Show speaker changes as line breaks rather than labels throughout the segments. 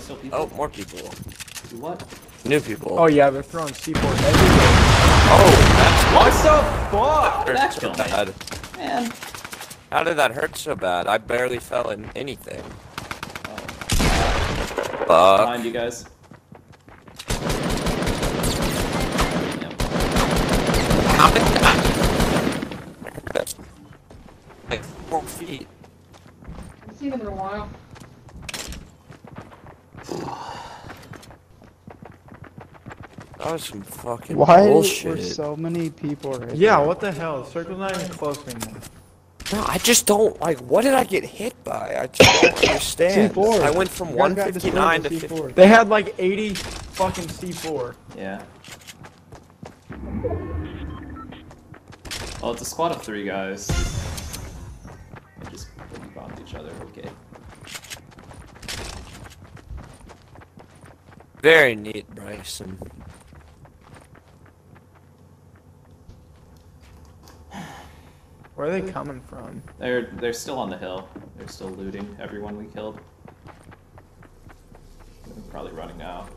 there's still people.
Oh, more people.
What?
New people.
Oh yeah, they're throwing C4 everywhere.
Oh, that's
What the fuck?
that
That
hurt so bad.
Man.
How did that hurt so bad? I barely fell in anything. Oh. Fuck.
Behind you guys. Yep.
How did that? Like four feet.
I've seen him in a while.
That was some fucking
Why
bullshit.
were so many people right
Yeah,
there?
what the hell? Circle's not even close anymore.
No, I just don't like. What did I get hit by? I just don't understand.
C4.
I went from
You guys got
159 to
destroyed
50.
with C4.
They had like 80 fucking C4.
Yeah. Well, it's a squad of three guys. They just bombed each other. Okay.
Very neat, Bryson.
Where are they coming from?
They're they're still on the hill. They're still looting everyone we killed. They're probably running now.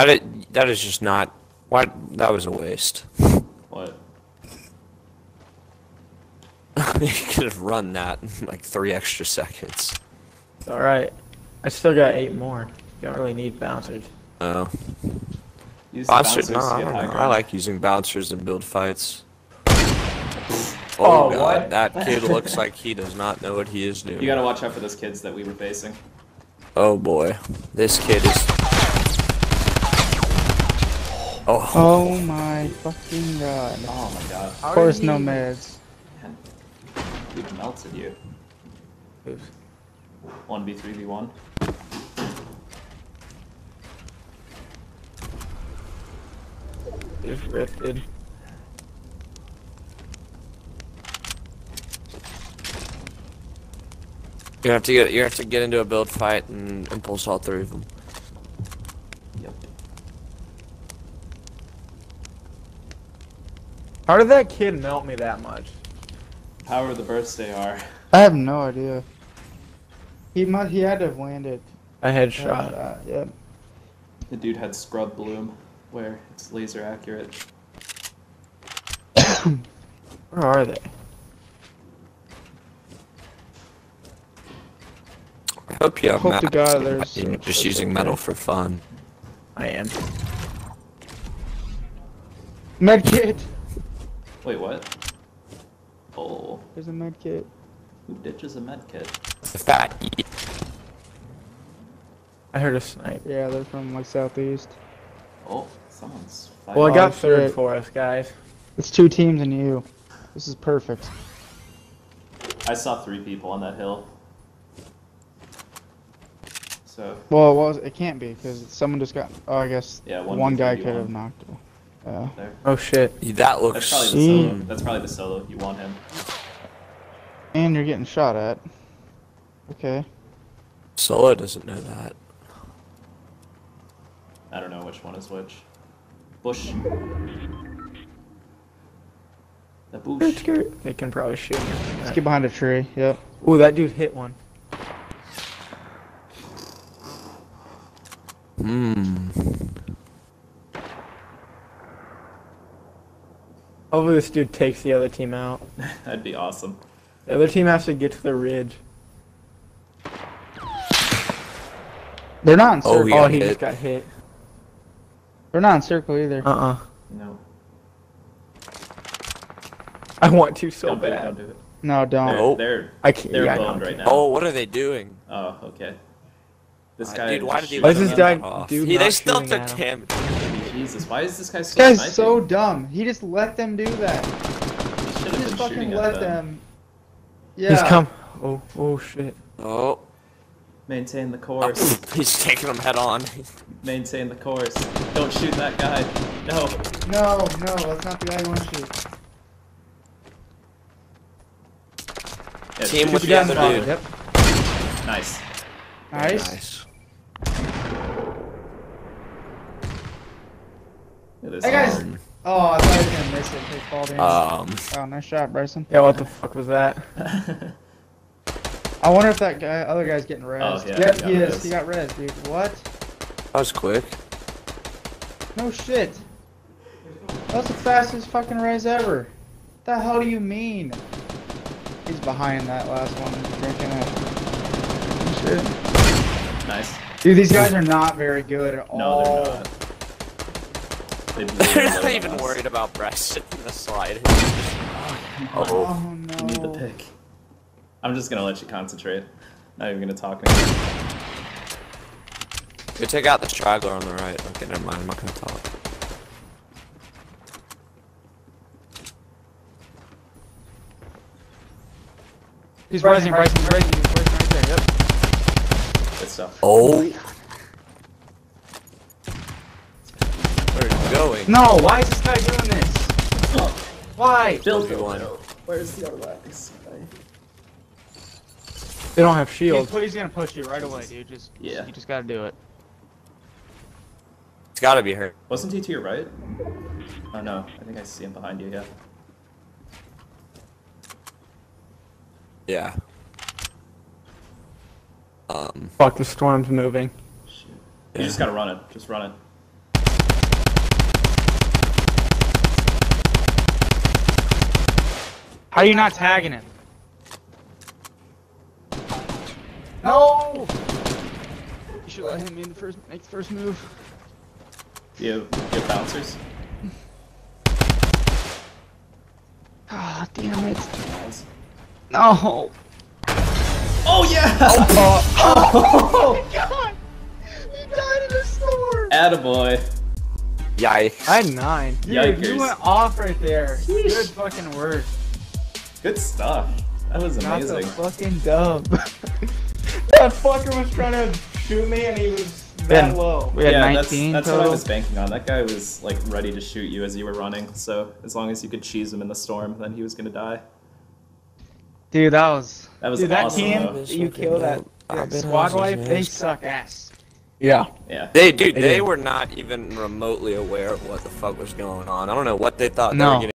That is, that is just not. Why? That was a waste.
What?
you could have run that in like three extra seconds.
Alright. I still got 8 more. You Don't really need bouncers.
Oh,
Use the
bouncers.
bouncers
No, I don't know. I like using bouncers in build fights.
Oh,
Oh, god,
what?
that kid looks like he does not know what he is doing.
You gotta watch out for those kids that we were facing.
Oh boy, this kid is. Oh,
Oh my fucking god.
Oh my god.
Of course, no meds.
Man. He melted you.
Oops.
1v3v1.
Just rifted.
you have to get you have to get into a build fight and impulse all three of them.
Yep.
How did that kid melt me that much?
Power of the birthday are.
I have no idea. He must. He had to have landed.
A headshot.
Uh, yep.
The dude had scrub bloom, where it's laser accurate.
Where are they?
I hope you have
Hope to
maps
God
and
there's,
you're just using metal for fun.
I am.
Med kit.
Wait, what? Oh,
There's a med kit.
who ditches a med kit?
The fat.
I heard a snipe.
Yeah, they're from like southeast.
Oh, someone's
Well, I got
Oh,
third
shit.
for us, guys.
It's two teams and you. This is perfect.
I saw three people on that hill. So,
Well, it was. It can't be because someone just got. Oh, I guess
Yeah,
one,
one
guy could have knocked it. Yeah.
there.
Oh shit.
That
That's
looks.
probably the
Mm.
solo. That's probably the solo. You want him.
And you're getting shot at. Okay.
Solo doesn't know that.
I don't know which one is which. Bush. The bush.
They can probably shoot me.
Let's get behind a tree. Yep.
Ooh, that dude hit one.
Hmm.
Hopefully this dude takes the other team out.
That'd be awesome.
The other team has to get to the ridge.
They're not in
Oh,
circle.
he
oh, he just got hit.
They're not in circle either.
Uh-uh. No. I want to so
don't do it.
bad.
Don't do it.
No, don't.
They're,
Oh.
they're
I can't.
they're
yeah, I
boned right now.
Oh, what are they doing?
Oh, okay. This
Uh,
guy.
dude, why did he
shooting
Why
let
does
them?
this guy
that
do
He, they still took
at him?
Oh,
damage.
Jesus, why is this guy
This guy's
sniping?
so dumb. He just let them do that.
He should
He
have
just fucking
shooting
let
them.
them. Yeah.
He's come. Oh, oh shit.
Oh,
Maintain the course.
he's taking them head on.
Maintain the course. Don't shoot that guy. No.
No, no, that's not the guy you want to shoot.
Yeah,
Team
shoot
with
the
the other dude.
Yep.
Nice.
Nice.
Nice.
It is
Hey, guys.
hard.
Oh, I thought he was gonna miss it. They fall in.
Um,
oh, nice shot, Bryson.
Yeah, what the fuck was that?
I wonder if that guy, other guy's getting res.
Oh, yeah,
yep,
he got
he is.
res.
He got res, dude. What?
that was quick.
No shit. That was the fastest fucking res ever. What the hell do you mean? He's behind that last one, drinking it. Shit.
nice.
Dude, these guys are not very good at
No,
all.
No, they're not. They
They're not even
us.
worried about Bryson in the slide.
Oh,
Oh,
no.
You need the pick. I'm just gonna let you concentrate. Not even gonna talk anymore.
we take out the straggler on the right. Okay, never mind. I'm not gonna talk.
He's rising, rising, he's rising, he's rising right there. Yep.
Good stuff.
Oh. Where are you going?
No, why is this guy doing this? Why?
Build
Build one.
Where's the other wax?
They don't have
He's,
shield.
he's gonna push you right away, dude. Just
Yeah.
you just gotta do it.
It's gotta be her.
Wasn't he to your right? Oh no, I think I see him behind you, yeah.
Yeah. Um.
Fuck, the storm's moving.
Shoot. You just gotta run it. Just run it.
How are you not tagging him? No! You should let him in the first make the first move.
Do you have, you have bouncers?
Ah, damn it.
Nice.
No!
Oh yeah!
Oh, Oh my god! He died in a storm!
Attaboy.
Yikes.
I had nine.
Dude,
Yikers.
you went off right there.
Yeesh.
Good fucking work.
Good stuff. That was
Not the
amazing.
fucking dub. that fucker was trying to shoot me and he was that
Yeah.
low. We had
Yeah, that's,
19
that's what I was banking on. That guy was like ready to shoot you as you were running, so as long as you could cheese him in the storm, then he was gonna die.
Dude, that was.
That was
Dude,
awesome,
that team you killed that,
I've
that
been
squad
awesome,
wife, they suck ass.
Yeah.
Yeah.
They, dude,
They
they were not even remotely aware of what the fuck was going on. I don't know what they thought they
No.
were getting.